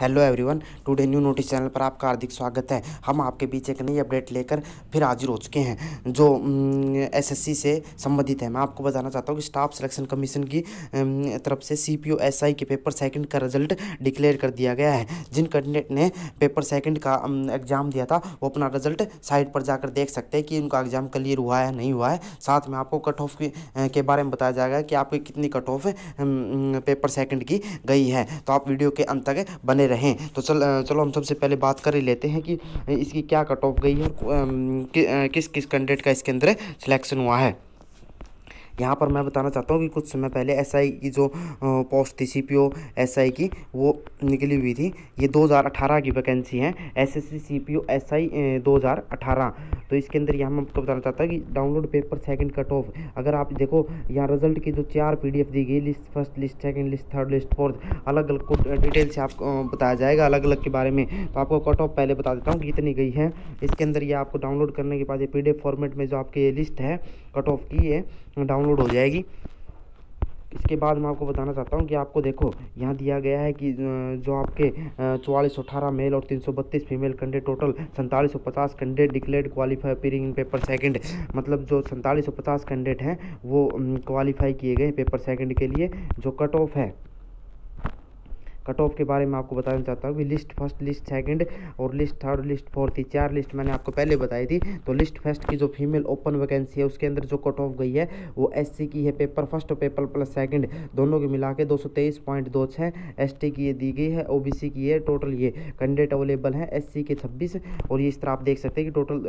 Hello everyone today new notice channel पर आपका हार्दिक स्वागत है। हम आपके बीच एक नई अपडेट लेकर फिर हाजिर हो चुके हैं, जो एसएससी से संबंधित है। मैं आपको बताना चाहता हूँ कि स्टाफ सिलेक्शन कमीशन की तरफ़ से सीपीओ एसआई के पेपर सेकंड का रिज़ल्ट डिक्लेयर कर दिया गया है। जिन कैंडिडेट ने पेपर सेकंड का एग्ज़ाम दिया था, वो अपना रिज़ल्ट साइट पर जाकर देख सकते हैं कि उनका एग्ज़ाम क्लियर हुआ है नहीं हुआ है। साथ में आपको कट ऑफ़ के बारे में बताया जाएगा कि आपकी कितनी कट ऑफ़ पेपर सेकेंड की गई है। तो आप वीडियो के अंत तक बने बने रहें। तो चल चलो हम सबसे पहले बात कर ही लेते हैं कि इसकी क्या कट ऑफ़ गई है कि, किस किस कैंडिडेट का इसके अंदर सिलेक्शन हुआ है। यहाँ पर मैं बताना चाहता हूँ कि कुछ समय पहले एसआई की जो पोस्ट थी सीपीओ एसआई की वो निकली हुई थी। ये 2018 की वैकेंसी है। एसएससी सीपीओ एसआई 2018 तो इसके अंदर यहाँ मैं आपको बताना चाहता हूँ कि download paper second cut off अगर आप देखो, यहाँ रिज़ल्ट की जो चार पीडीएफ दी गई list first list second list third list fourth अलग अलग डिटेल से आपको बताया जाएगा अलग अलग के बारे में। तो आपको कट ऑफ़ पहले बता देता हूँ कि कितनी गई है। इसके अंदर ये आपको डाउनलोड करने के बाद ये पीडीएफ फॉर्मेट में जो आपकी लिस्ट है कट ऑफ़ की ये डाउनलोड हो जाएगी। इसके बाद मैं आपको बताना चाहता हूँ कि आपको देखो, यहाँ दिया गया है कि जो आपके चौवालीस मेल और तीन सौ बत्तीस फीमेल कैंडिडेट टोटल सैंतालीस candidate declared qualify appearing in paper second मतलब जो सैंतालीस कैंडिडेट हैं, वो क्वालिफाई किए गए पेपर सेकंड के लिए, जो कट ऑफ़ है। कट ऑफ़ के बारे में आपको बताना चाहता हूँ कि लिस्ट फ़र्स्ट, लिस्ट सेकंड और लिस्ट थर्ड, लिस्ट फोर्थ थी चार लिस्ट मैंने आपको पहले बताई थी। तो लिस्ट फ़र्स्ट की जो फीमेल ओपन वैकेंसी है, उसके अंदर जो कट ऑफ़ गई है, वो एससी की है पेपर, फ़र्स्ट और पेपर प्लस सेकंड, दोनों के मिला के दो सौ तेईस पॉइंट दो छः एस की ये दी गई है ओबीसी की है टोटल ये कैंडिडेट अवेलेबल है एससी के छब्बीस। और ये इस तरह आप देख सकते हैं कि टोटल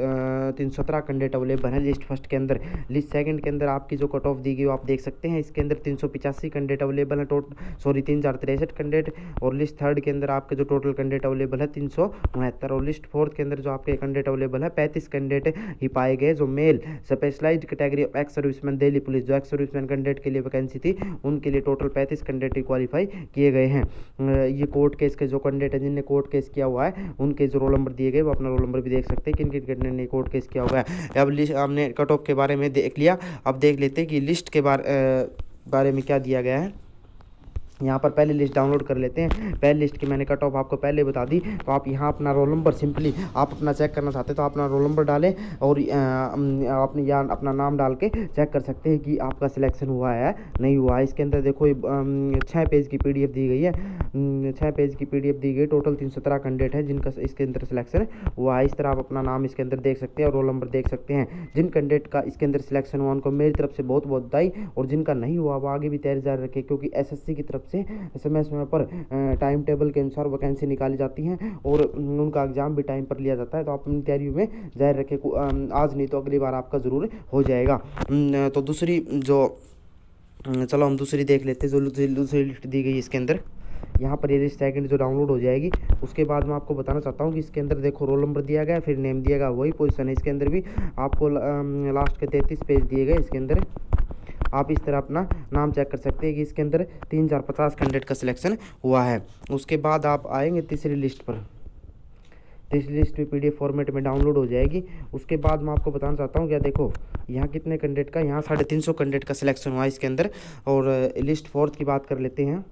तीन सौ सत्रह कैंडिडेट अवेलेबल है लिस्ट फ़र्स्ट के अंदर। लिस्ट सेकंड के अंदर आपकी जो कट ऑफ़ दी गई, वो आप देख सकते हैं, इसके अंदर तीन सौ पिचासी कैंडिडेट अवेलेबल है टोटल सॉरी, तीन हज़ार तिरसठ कैंडिडेट। और लिस्ट थर्ड के अंदर आपके जो टोटल कैंडिडेट अवेलेबल है तीन सौ उनहत्तर और लिस्ट फोर्थ के अंदर जो आपके कैंडिडेट अवेलेबल है पैंतीस कैंडिडेट ही पाए गए जो male specialise category of ex serviceman Delhi police जो एक्स सर्विसमैन कैंडिडेट के लिए वैकेंसी थी, उनके लिए टोटल पैंतीस कैंडिडेट ही क्वालिफाई किए गए हैं। ये कोर्ट केस के जो कैंडिडेट हैं, जिनने कोर्ट केस किया हुआ है, उनके जो रोल नंबर दिए गए, वो अपना रोल नंबर भी देख सकते हैं किन किन कैंडिडेट ने कोर्ट केस किया हुआ है। अब हमने कट ऑफ़ के बारे में देख लिया। अब देख लेते हैं कि लिस्ट के बारे बारे में क्या दिया गया है। यहाँ पर पहले लिस्ट डाउनलोड कर लेते हैं। पहले लिस्ट की मैंने कट ऑफ़ आपको पहले बता दी। तो आप यहाँ अपना रोल नंबर सिंपली आप अपना चेक करना चाहते हैं तो अपना रोल नंबर डालें और अपने यहाँ अपना नाम डाल के चेक कर सकते हैं कि आपका सिलेक्शन हुआ है नहीं हुआ है। इसके अंदर देखो छः पेज की पीडीएफ दी गई है। छः पेज की पीडीएफ दी गई, टोटल तीन कैंडिडेट हैं, जिनका इसके अंदर सिलेक्शन हुआ है इस तरह आप अपना नाम इसके अंदर देख सकते हैं और रोल नंबर देख सकते हैं। जिन कैंडिडेट का इसके अंदर सिलेक्शन हुआ, उनको मेरी तरफ़ से बहुत बहुत बधाई, और जिनका नहीं हुआ, वो आगे भी तैयारी जारी रखे, क्योंकि एसएससी की तरफ़ से समय समय पर टाइम टेबल के अनुसार वैकेंसी निकाली जाती हैं, और उनका एग्ज़ाम भी टाइम पर लिया जाता है। तो आप अपनी तैयारी में जारी रखें आज नहीं तो अगली बार आपका ज़रूर हो जाएगा। तो दूसरी जो चलो हम दूसरी देख लेते हैं, जो दूसरी लिस्ट दी गई इसके अंदर। यहाँ पर ये सेकंड जो डाउनलोड हो जाएगी, उसके बाद मैं आपको बताना चाहता हूँ कि इसके अंदर देखो रोल नंबर दिया गया फिर नेम दिया गया वही पोजिशन है। इसके अंदर भी आपको लास्ट के तैंतीस पेज दिए गए इसके अंदर। आप इस तरह अपना नाम चेक कर सकते हैं कि इसके अंदर तीन चार पचास कैंडिडेट का सिलेक्शन हुआ है। उसके बाद आप आएँगे तीसरी लिस्ट पर। तीसरी लिस्ट भी पीडीएफ फॉर्मेट में डाउनलोड हो जाएगी। उसके बाद मैं आपको बताना चाहता हूँ क्या देखो, यहाँ कितने कैंडिडेट का, यहाँ साढ़े तीन सौ कैंडिडेट का सिलेक्शन हुआ है इसके अंदर। और लिस्ट फोर्थ की बात कर लेते हैं।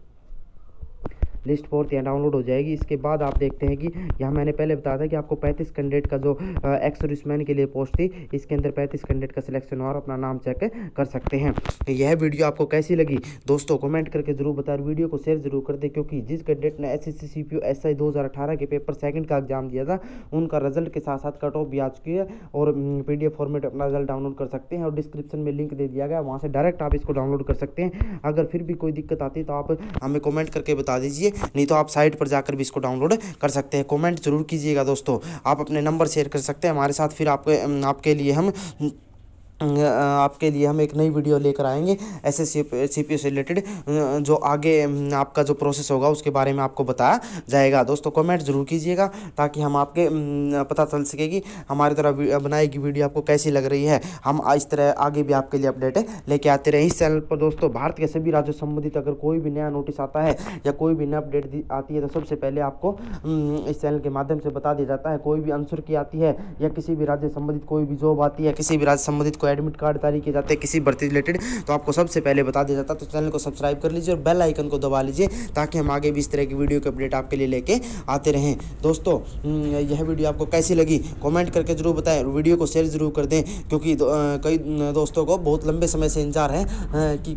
लिस्ट फोर्थ यहाँ डाउनलोड हो जाएगी। इसके बाद आप देखते हैं कि यहाँ मैंने पहले बताया था कि आपको पैंतीस कैंडिडेट का जो एक्स सर्विसमैन के लिए पोस्ट थी, इसके अंदर पैंतीस कैंडिडेट का सिलेक्शन और अपना नाम चेक कर सकते हैं। यह वीडियो आपको कैसी लगी? दोस्तों, कमेंट करके ज़रूर बताएँ वीडियो को शेयर ज़रूर कर दे, क्योंकि जिस कैंडिडेट ने S S C P S I दो हज़ार अठारह के पेपर सेकंड का एग्ज़ाम दिया था, उनका रिज़ल्ट के साथ साथ कट ऑफ़ भी आ चुकी है और पी डी एफ़ फॉर्मेट अपना रिज़ल्ट डाउनलोड कर सकते हैं और डिस्क्रिप्शन में लिंक दे दिया गया वहाँ से डायरेक्ट आप इसको डाउनलोड कर सकते हैं। अगर फिर भी कोई दिक्कत आती है तो आप हमें कमेंट करके बता दीजिए। नहीं तो आप साइट पर जाकर भी इसको डाउनलोड कर सकते हैं। कॉमेंट ज़रूर कीजिएगा दोस्तों। आप अपने नंबर शेयर कर सकते हैं। हमारे साथ फिर आपके आपके लिए हम आपके लिए हम एक नई वीडियो लेकर आएँगे ऐसे सी पी से रिलेटेड जो आगे आपका जो प्रोसेस होगा उसके बारे में आपको बताया जाएगा। दोस्तों, कमेंट ज़रूर कीजिएगा ताकि हम आपके पता चल सके कि हमारी तरह बनाई गई वीडियो आपको कैसी लग रही है। हम इस तरह आगे भी आपके लिए अपडेट लेके आते रहे। इस चैनल पर दोस्तों, भारत के सभी राज्यों संबंधित अगर कोई भी नया नोटिस आता है या कोई भी नया अपडेट आती है तो सबसे पहले आपको इस चैनल के माध्यम से बता दिया जाता है। कोई भी आंसर की आती है या किसी भी राज्य संबंधित कोई भी जॉब आती है, किसी भी राज्य संबंधित कोई एडमिट कार्ड जारी किए जाते हैं किसी भर्ती रिलेटेड तो आपको सबसे पहले बता दिया जाता है तो चैनल को सब्सक्राइब कर लीजिए और बेल आइकन को दबा लीजिए ताकि हम आगे भी इस तरह की वीडियो के अपडेट आपके लिए लेके आते रहें। दोस्तों हम्म, यह वीडियो आपको कैसी लगी? कॉमेंट करके ज़रूर बताएँ वीडियो को शेयर ज़रूर कर दें क्योंकि कई दोस्तों को बहुत लंबे समय से इंतज़ार है कि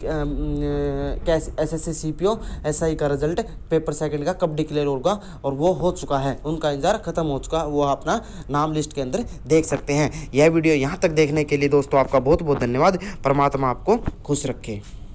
कैसे S S C P O S I का रिज़ल्ट पेपर सेकंड का कब डिक्लेयर होगा और वो हो चुका है। उनका इंतज़ार खत्म हो चुका वो अपना नाम लिस्ट के अंदर देख सकते हैं। यह वीडियो यहाँ तक देखने के लिए दोस्तों आपका बहुत बहुत धन्यवाद। परमात्मा आपको खुश रखे।